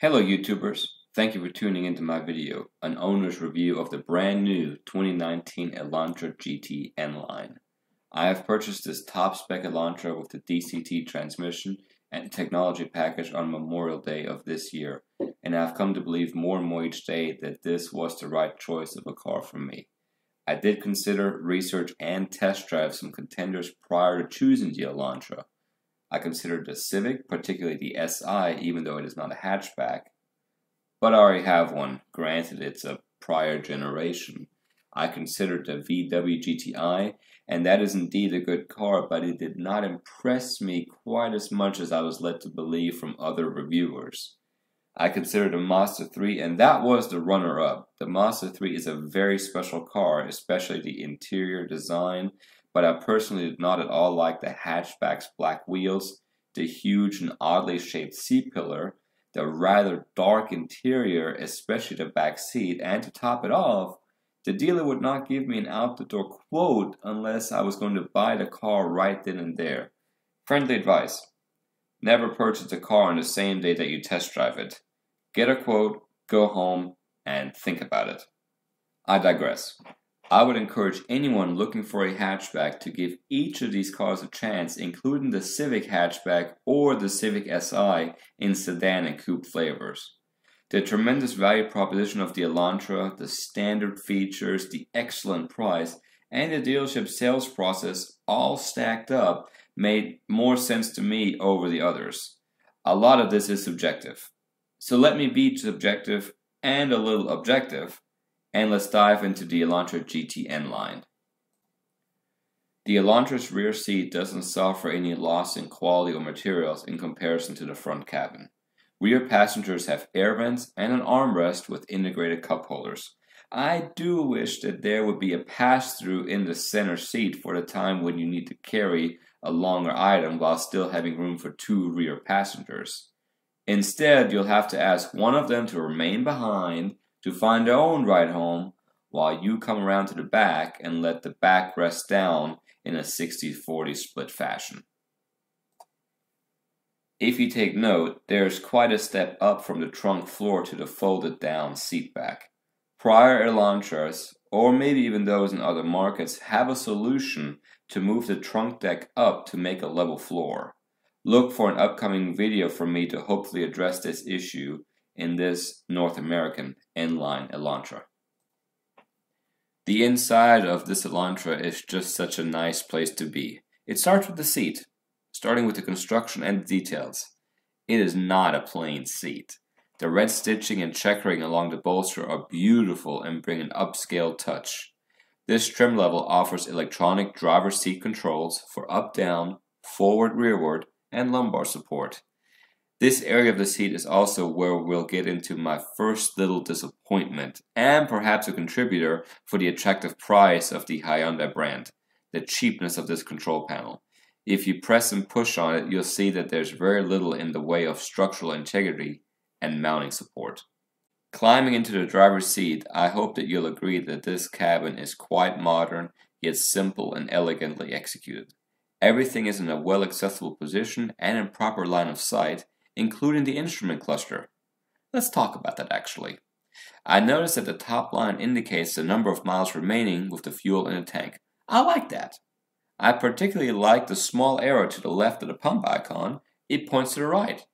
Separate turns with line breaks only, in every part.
Hello YouTubers, thank you for tuning into my video, an owner's review of the brand new 2019 Elantra GT N-Line. I have purchased this top spec Elantra with the DCT transmission and technology package on Memorial Day of this year, and I have come to believe more and more each day that this was the right choice of a car for me. I did consider, research, and test drive some contenders prior to choosing the Elantra. I considered the Civic, particularly the SI, even though it is not a hatchback. But I already have one, granted it's a prior generation. I considered the VW GTI, and that is indeed a good car, but it did not impress me quite as much as I was led to believe from other reviewers. I considered the Mazda 3, and that was the runner up. The Mazda 3 is a very special car, especially the interior design but I personally did not at all like the hatchback's black wheels, the huge and oddly shaped C pillar, the rather dark interior, especially the back seat, and to top it off, the dealer would not give me an out the door quote unless I was going to buy the car right then and there. Friendly advice never purchase a car on the same day that you test drive it. Get a quote, go home, and think about it. I digress. I would encourage anyone looking for a hatchback to give each of these cars a chance, including the Civic hatchback or the Civic Si in sedan and coupe flavors. The tremendous value proposition of the Elantra, the standard features, the excellent price, and the dealership sales process all stacked up made more sense to me over the others. A lot of this is subjective. So let me be subjective and a little objective and let's dive into the Elantra GT N-Line. The Elantra's rear seat doesn't suffer any loss in quality or materials in comparison to the front cabin. Rear passengers have air vents and an armrest with integrated cup holders. I do wish that there would be a pass-through in the center seat for the time when you need to carry a longer item while still having room for two rear passengers. Instead, you'll have to ask one of them to remain behind to find their own ride home while you come around to the back and let the back rest down in a 60-40 split fashion. If you take note, there is quite a step up from the trunk floor to the folded down seat back. Prior Elantras, or maybe even those in other markets, have a solution to move the trunk deck up to make a level floor. Look for an upcoming video from me to hopefully address this issue in this North American N-Line Elantra. The inside of this Elantra is just such a nice place to be. It starts with the seat, starting with the construction and the details. It is not a plain seat. The red stitching and checkering along the bolster are beautiful and bring an upscale touch. This trim level offers electronic driver seat controls for up down, forward rearward, and lumbar support. This area of the seat is also where we'll get into my first little disappointment, and perhaps a contributor for the attractive price of the Hyundai brand, the cheapness of this control panel. If you press and push on it, you'll see that there's very little in the way of structural integrity and mounting support. Climbing into the driver's seat, I hope that you'll agree that this cabin is quite modern, yet simple and elegantly executed. Everything is in a well accessible position and in proper line of sight, including the instrument cluster. Let's talk about that actually. I noticed that the top line indicates the number of miles remaining with the fuel in the tank. I like that. I particularly like the small arrow to the left of the pump icon. It points to the right.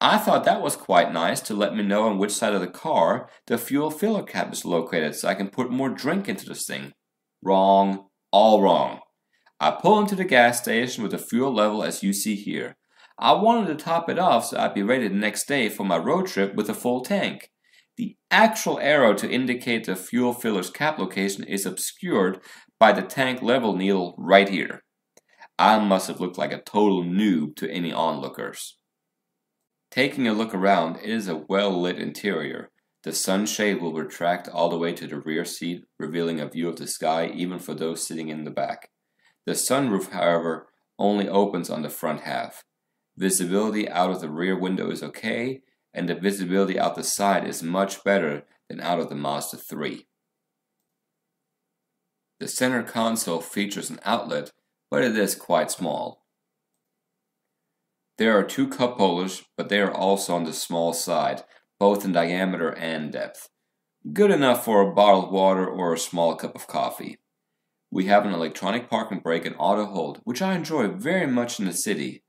I thought that was quite nice to let me know on which side of the car the fuel filler cap is located so I can put more drink into this thing. Wrong. All wrong. I pull into the gas station with the fuel level as you see here. I wanted to top it off so I'd be ready the next day for my road trip with a full tank. The actual arrow to indicate the fuel filler's cap location is obscured by the tank level needle right here. I must have looked like a total noob to any onlookers. Taking a look around, it is a well lit interior. The sunshade will retract all the way to the rear seat, revealing a view of the sky even for those sitting in the back. The sunroof, however, only opens on the front half. Visibility out of the rear window is okay, and the visibility out the side is much better than out of the Mazda 3. The center console features an outlet, but it is quite small. There are two cup holders, but they are also on the small side, both in diameter and depth. Good enough for a bottle of water or a small cup of coffee. We have an electronic parking brake and auto hold, which I enjoy very much in the city.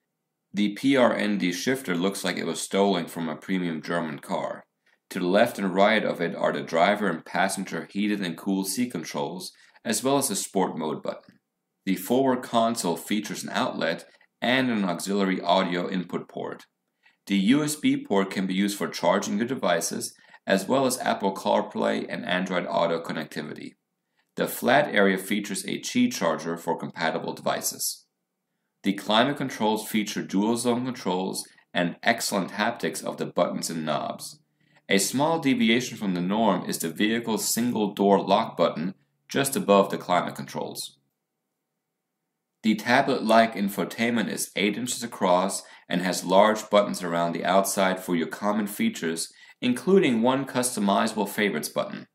The PRND shifter looks like it was stolen from a premium German car. To the left and right of it are the driver and passenger heated and cooled seat controls, as well as a sport mode button. The forward console features an outlet and an auxiliary audio input port. The USB port can be used for charging your devices, as well as Apple CarPlay and Android Auto connectivity. The flat area features a Qi charger for compatible devices. The climate controls feature dual zone controls and excellent haptics of the buttons and knobs. A small deviation from the norm is the vehicle's single door lock button just above the climate controls. The tablet-like infotainment is 8 inches across and has large buttons around the outside for your common features, including one customizable favorites button.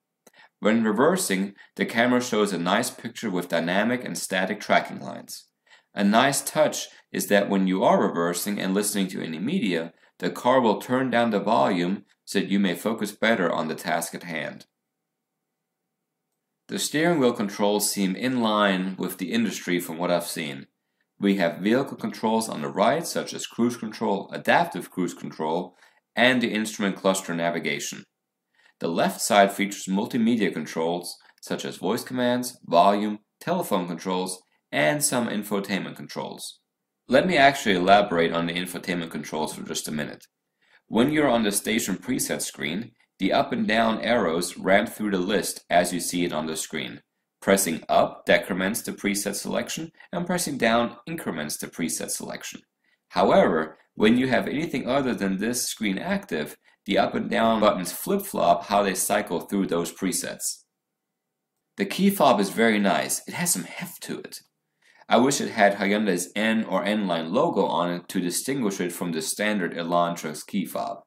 When reversing, the camera shows a nice picture with dynamic and static tracking lines. A nice touch is that when you are reversing and listening to any media, the car will turn down the volume so that you may focus better on the task at hand. The steering wheel controls seem in line with the industry from what I've seen. We have vehicle controls on the right, such as cruise control, adaptive cruise control, and the instrument cluster navigation. The left side features multimedia controls, such as voice commands, volume, telephone controls, and some infotainment controls. Let me actually elaborate on the infotainment controls for just a minute. When you're on the station preset screen, the up and down arrows ramp through the list as you see it on the screen. Pressing up decrements the preset selection and pressing down increments the preset selection. However, when you have anything other than this screen active, the up and down buttons flip-flop how they cycle through those presets. The key fob is very nice, it has some heft to it. I wish it had Hyundai's N or N-Line logo on it to distinguish it from the standard Elantra's key fob.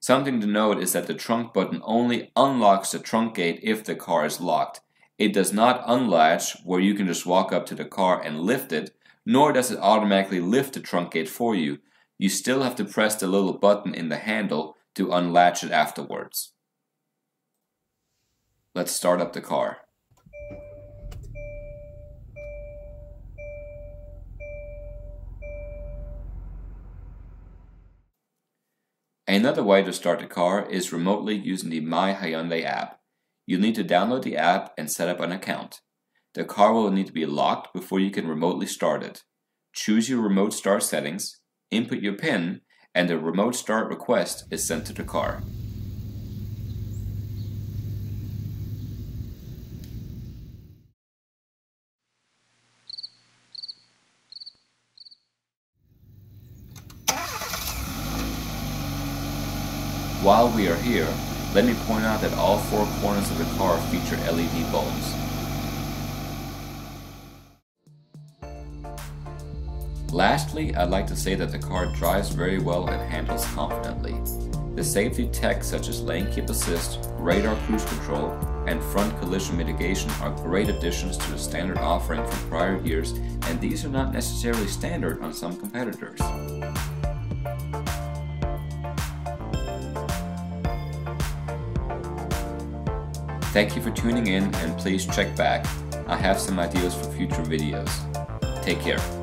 Something to note is that the trunk button only unlocks the trunk gate if the car is locked. It does not unlatch where you can just walk up to the car and lift it, nor does it automatically lift the trunk gate for you. You still have to press the little button in the handle to unlatch it afterwards. Let's start up the car. Another way to start the car is remotely using the My Hyundai app. You'll need to download the app and set up an account. The car will need to be locked before you can remotely start it. Choose your remote start settings, input your PIN, and the remote start request is sent to the car. While we are here, let me point out that all four corners of the car feature LED bulbs. Lastly, I'd like to say that the car drives very well and handles confidently. The safety tech such as lane keep assist, radar cruise control, and front collision mitigation are great additions to the standard offering from prior years and these are not necessarily standard on some competitors. Thank you for tuning in and please check back. I have some ideas for future videos. Take care.